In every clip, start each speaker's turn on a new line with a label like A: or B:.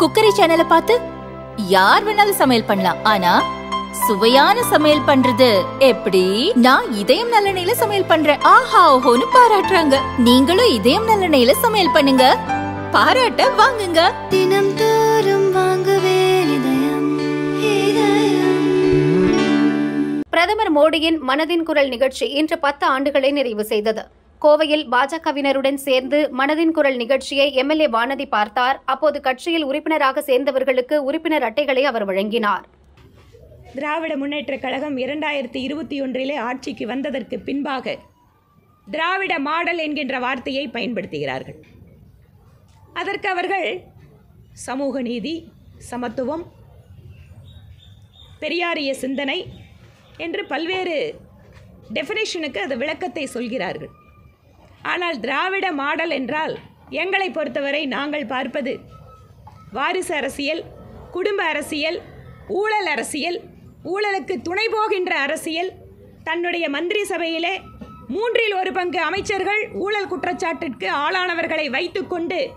A: Cookery சேனலை பார்த்து யார் வேணாலும் சமையல் பண்ணலாம். ஆனா சுவையான சமையல் பண்றது எப்படி? நான் இதயம் நல்லெண்ணெயில சமையல் பண்றேன். ஆஹா ஓஹோன்னு பாராட்டுறாங்க. நீங்களும் இதயம் நல்லெண்ணெயில சமையல் பண்ணுங்க. பாராட்ட வாங்குங்க.
B: தினம் தோறும் வாங்குவே இதயம் இதயம்.
C: பிரதமர் மோடியின் மனதின் குரல் நிகழ்ச்சி இன்று பத்து ஆண்டுகளை நிறைவு செய்தது. கோவையில் பாஜகவினருடன் சேர்ந்து மனதின் குரல் நிகழ்ச்சியை எம்எல்ஏ வானதி பார்த்தார். அப்போது கட்சியில் உறுப்பினராக சேர்ந்தவர்களுக்கு உறுப்பினர் அட்டைகளை அவர் வழங்கினார்.
D: திராவிட முன்னேற்றக் கழகம் இரண்டாயிரத்தி இருபத்தி ஒன்றிலே ஆட்சிக்கு வந்ததற்கு பின்பாக திராவிட மாடல் என்கின்ற வார்த்தையை பயன்படுத்துகிறார்கள். அதற்கு அவர்கள் சமூக நீதி சமத்துவம் பெரியாரிய சிந்தனை என்று பல்வேறு டெஃபினேஷனுக்கு அது விளக்கத்தை சொல்கிறார்கள். ஆனால் திராவிட மாடல் என்றால் எங்களை பொறுத்தவரை நாங்கள் பார்ப்பது வாரிசு அரசியல் குடும்ப அரசியல் ஊழல் அரசியல் ஊழலுக்கு துணை போகின்ற அரசியல். தன்னுடைய மந்திரி சபையிலே மூன்றில் ஒரு பங்கு அமைச்சர்கள் ஊழல் குற்றச்சாட்டிற்கு ஆளானவர்களை வைத்துக்கொண்டு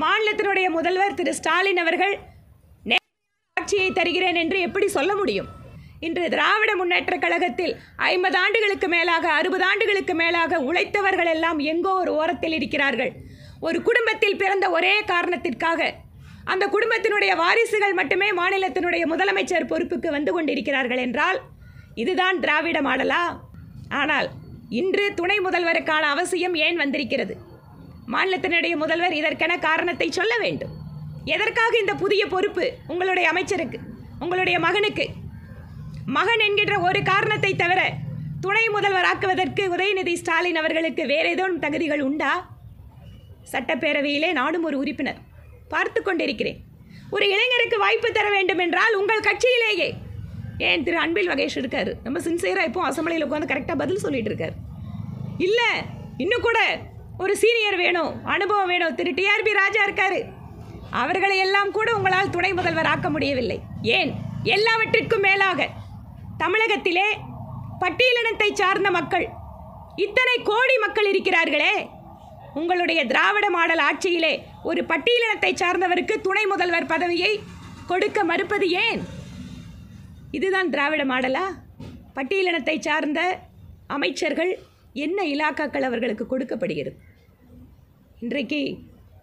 D: மாநிலத்தினுடைய முதல்வர் திரு ஸ்டாலின் அவர்கள் நே- ஆட்சியை தருகிறேன் என்று எப்படி சொல்ல முடியும்? இன்று திராவிட முன்னேற்றக் கழகத்தில் ஐம்பது ஆண்டுகளுக்கு மேலாக அறுபது ஆண்டுகளுக்கு மேலாக உழைத்தவர்கள் எல்லாம் எங்கோ ஒரு ஓரத்தில் இருக்கிறார்கள். ஒரு குடும்பத்தில் பிறந்த ஒரே காரணத்திற்காக அந்த குடும்பத்தினுடைய வாரிசுகள் மட்டுமே மாநிலத்தினுடைய முதலமைச்சர் பொறுப்புக்கு வந்து கொண்டிருக்கிறார்கள் என்றால் இதுதான் திராவிட மாடலா? ஆனால் இன்று துணை முதல்வருக்கான அவசியம் ஏன் வந்திருக்கிறது? மாநிலத்தினுடைய முதல்வர் இதற்கென காரணத்தை சொல்ல வேண்டும். எதற்காக இந்த புதிய பொறுப்பு உங்களுடைய அமைச்சருக்கு உங்களுடைய மகனுக்கு மகன் என்கின்ற ஒரு காரணத்தை தவிர துணை முதல்வராக்குவதற்கு உதயநிதி ஸ்டாலின் அவர்களுக்கு வேறு ஏதேனும் தகுதிகள் உண்டா? சட்டப்பேரவையிலே நானும் ஒரு உறுப்பினர். பார்த்து கொண்டிருக்கிறேன். ஒரு இளைஞருக்கு வாய்ப்பு தர வேண்டும் என்றால் உங்கள் கட்சியிலேயே. ஏன் திரு அன்பில் மகேஷ் இருக்கார்? நம்ம சின்சியராக இப்போ அசம்பிளியில் உட்காந்து கரெக்டாக பதில் சொல்லிட்டு இருக்கார். இல்லை இன்னும் கூட ஒரு சீனியர் வேணும் அனுபவம் வேணும். திரு டிஆர்பி ராஜா இருக்காரு. அவர்களை எல்லாம் கூட உங்களால் துணை முதல்வர் ஆக்க முடியவில்லை. ஏன்? எல்லாவற்றிற்கும் மேலாக தமிழகத்திலே பட்டியலினத்தை சார்ந்த மக்கள் இத்தனை கோடி மக்கள் இருக்கிறார்களே. உங்களுடைய திராவிட மாடல் ஆட்சியிலே ஒரு பட்டியலினத்தை சார்ந்தவருக்கு துணை முதல்வர் பதவியை கொடுக்க மறுப்பது ஏன்? இதுதான் திராவிட மாடலா? பட்டியலினத்தை சார்ந்த அமைச்சர்கள் என்ன இலாக்காக்கள் அவர்களுக்கு கொடுக்கப்படுகிறது? இன்றைக்கு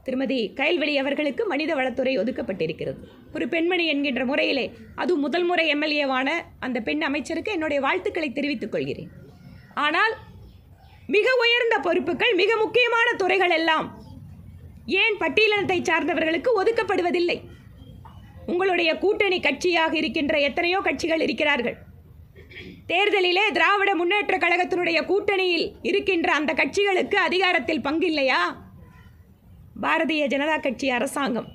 D: திருமதி கயல்வெளி அவர்களுக்கு மனித வளத்துறை ஒதுக்கப்பட்டிருக்கிறது. ஒரு பெண்மணி என்கின்ற முறையிலே அது முதல் முறை எம்எல்ஏவான அந்த பெண் அமைச்சருக்கு என்னுடைய வாழ்த்துக்களை தெரிவித்துக் கொள்கிறேன். ஆனால் மிக உயர்ந்த பொறுப்புகள் மிக முக்கியமான துறைகள் எல்லாம் ஏன் பட்டியலினத்தை சார்ந்தவர்களுக்கு ஒதுக்கப்படுவதில்லை? உங்களுடைய கூட்டணி கட்சியாக இருக்கின்ற எத்தனையோ கட்சிகள் இருக்கிறார்கள். தேர்தலிலே திராவிட முன்னேற்ற கழகத்தினுடைய கூட்டணியில் இருக்கின்ற அந்த கட்சிகளுக்கு அதிகாரத்தில் பங்கு இல்லையா பாரதிய ஜனதா கட்சி அரசாங்கம்.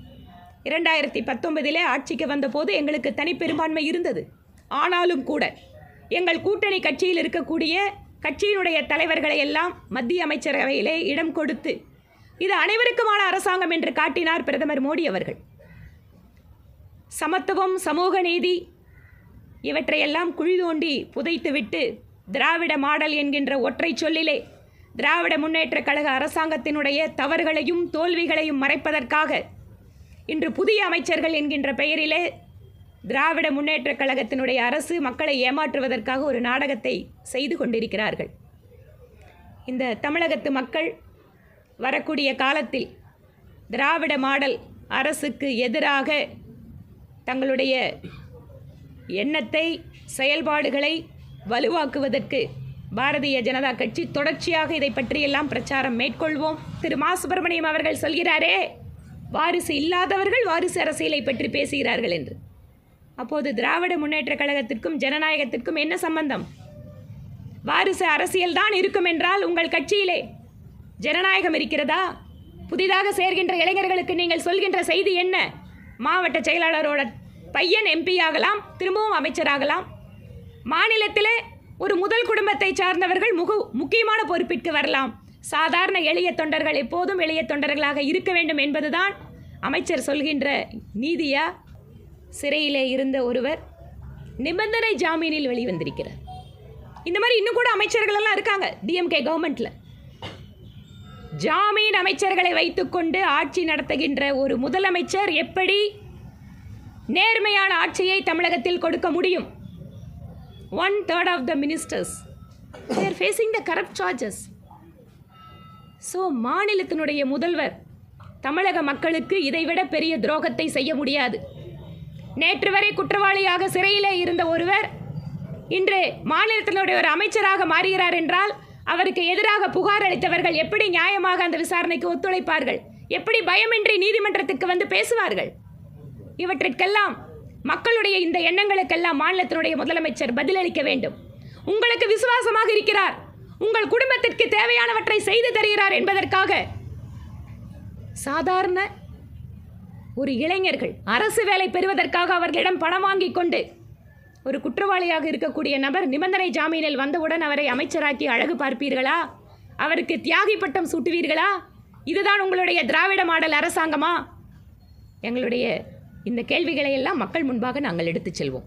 D: இரண்டாயிரத்தி பத்தொன்பதிலே ஆட்சிக்கு வந்தபோது எங்களுக்கு தனிப்பெரும்பான்மை இருந்தது. ஆனாலும் கூட எங்கள் கூட்டணி கட்சியில் இருக்கக்கூடிய கட்சியினுடைய தலைவர்களை எல்லாம் மத்திய அமைச்சரவையிலே இடம் கொடுத்து இது அனைவருக்குமான அரசாங்கம் என்று காட்டினார் பிரதமர் மோடி அவர்கள். சமத்துவம் சமூக நீதி இவற்றையெல்லாம் குழி தோண்டி புதைத்துவிட்டு திராவிட மாடல் என்கின்ற ஒற்றை சொல்லிலே திராவிட முன்னேற்ற கழக அரசாங்கத்தினுடைய தவறுகளையும் தோல்விகளையும் மறைப்பதற்காக இன்று புதிய அமைச்சர்கள் என்கின்ற பெயரிலே திராவிட முன்னேற்ற கழகத்தினுடைய அரசு மக்களை ஏமாற்றுவதற்காக ஒரு நாடகத்தை செய்து கொண்டிருக்கிறார்கள். இந்த தமிழகத்து மக்கள் வரக்கூடிய காலத்தில் திராவிட மாடல் அரசுக்கு எதிராக தங்களுடைய எண்ணத்தை செயல்பாடுகளை வலுவாக்குவதற்கு பாரதிய ஜனதா கட்சி தொடர்ச்சியாக இதை பற்றியெல்லாம் பிரச்சாரம் மேற்கொள்வோம். திரு மா சுப்பிரமணியம் அவர்கள் சொல்கிறாரே வாரிசு இல்லாதவர்கள் வாரிசு அரசியலை பற்றி பேசுகிறார்கள் என்று. அப்போது திராவிட முன்னேற்ற கழகத்திற்கும் ஜனநாயகத்திற்கும் என்ன சம்பந்தம்? வாரிசு அரசியல் தான் இருக்கும் என்றால் உங்கள் கட்சியிலே ஜனநாயகம் இருக்கிறதா? புதிதாக சேர்கின்ற இளைஞர்களுக்கு நீங்கள் சொல்கின்ற செய்தி என்ன? மாவட்ட செயலாளரோட பையன் எம்பி ஆகலாம் திரும்பவும் அமைச்சராகலாம். மாநிலத்திலே ஒரு முதல் குடும்பத்தை சார்ந்தவர்கள் முகு முக்கியமான பொறுப்பிற்கு வரலாம். சாதாரண எளிய தொண்டர்கள் எப்போதும் எளிய தொண்டர்களாக இருக்க வேண்டும் என்பதுதான் அமைச்சர் சொல்கின்ற நீதியா? சிறையிலே இருந்த ஒருவர் நிபந்தனை ஜாமீனில் வெளிவந்திருக்கிறார். இந்த மாதிரி இன்னும் கூட அமைச்சர்கள் எல்லாம் இருக்காங்க டிஎம்கே கவர்மெண்ட்டில் ஜாமீன் அமைச்சர்களை வைத்துக்கொண்டு ஆட்சி நடத்துகின்ற ஒரு முதலமைச்சர் எப்படி நேர்மையான ஆட்சியை தமிழகத்தில் கொடுக்க முடியும்? One third of the ministers they're facing the corrupt charges so மாநிலத்தினுடைய முதல்வர் தமிழக மக்களுக்கு இதைவிட பெரிய துரோகத்தை செய்ய முடியாது. நேற்று வரை குற்றவாளியாக சிறையிலே இருந்த ஒருவர் இன்று மாநிலத்தினுடைய ஒரு அமைச்சராக மாறுகிறார் என்றால் அவருக்கு எதிராக புகார் அளித்தவர்கள் எப்படி நியாயமாக அந்த விசாரணைக்கு ஒத்துழைப்பார்கள்? எப்படி பயமின்றி நீதிமன்றத்துக்கு வந்து பேசுவார்கள்? இவற்றிற்கெல்லாம் மக்களுடைய இந்த எண்ணங்களுக்கெல்லாம் மாநிலத்தினுடைய முதலமைச்சர் பதிலளிக்க வேண்டும். உங்களுக்கு விசுவாசமாக இருக்கிறார். உங்கள் குடும்பத்திற்கு தேவையானவற்றை செய்து தருகிறார் என்பதற்காக சாதாரண ஒரு இளைஞர்கள் அரசு வேலை பெறுவதற்காக அவர்களிடம் பணம் வாங்கிக் கொண்டு ஒரு குற்றவாளியாக இருக்கக்கூடிய நபர் நிபந்தனை ஜாமீனில் வந்தவுடன் அவரை அமைச்சராக்கி அழகு பார்ப்பீர்களா? அவருக்கு தியாகி பட்டம் சூட்டுவீர்களா? இதுதான் உங்களுடைய திராவிட மாடல் அரசாங்கமா? எங்களுடைய இந்த கேள்விகளை எல்லாம் மக்கள் முன்பாக நாங்கள் எடுத்துச் செல்வோம்.